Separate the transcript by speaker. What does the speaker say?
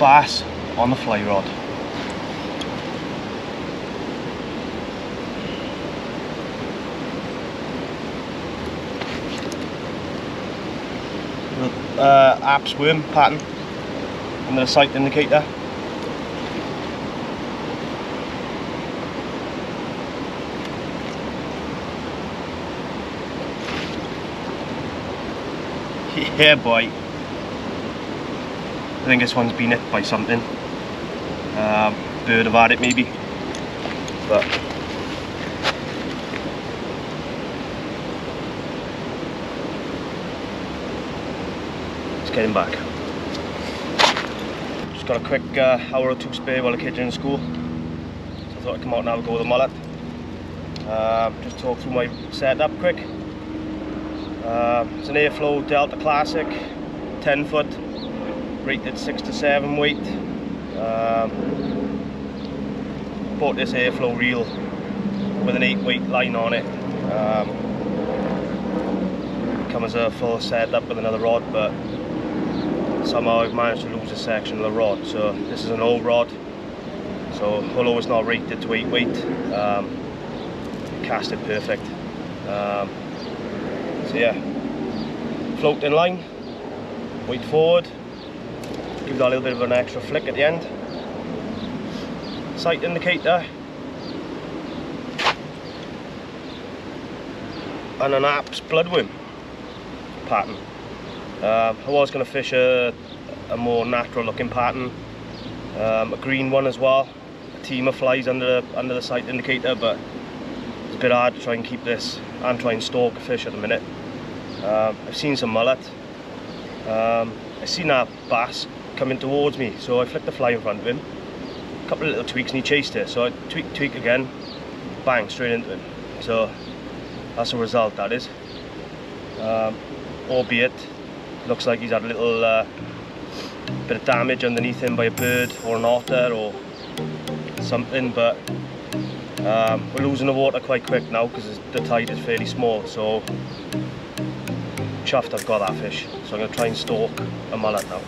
Speaker 1: bass on the fly rod. Uh, Apps worm pattern under the sight indicator. Yeah boy. I think this one's been hit by something. Um, bird have had it maybe. But Let's get him back. Just got a quick uh, hour or two spare while the kids are in school. So I thought I'd come out and have a go with the mullet. Uh, just talk through my setup quick. Uh, it's an Airflow Delta Classic, 10 foot, rated 6 to 7 weight. Um, bought this Airflow reel with an 8 weight line on it. Um, come as a full setup with another rod, but somehow I've managed to lose a section of the rod. So this is an old rod, so although it's not rated to 8 weight, um, cast it perfect. Um, so yeah, float in line, weight forward, give that a little bit of an extra flick at the end. Sight indicator. And an Apps bloodworm pattern. Uh, I was going to fish a, a, more natural looking pattern, um, a green one as well, a team of flies under the, under the sight indicator, but it's a bit hard to try and keep this and try and stalk a fish at the minute. Um, I've seen some mullet. Um, I've seen that bass coming towards me, so I flicked the fly in front of him. A couple of little tweaks and he chased it, so I tweak, tweak again, bang, straight into him. So that's the result, that is. Um, albeit, looks like he's had a little uh, bit of damage underneath him by a bird or an otter or something, but um, we're losing the water quite quick now because the tide is fairly small, so chuffed I've got that fish. So I'm going to try and stalk a mullet now.